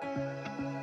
Música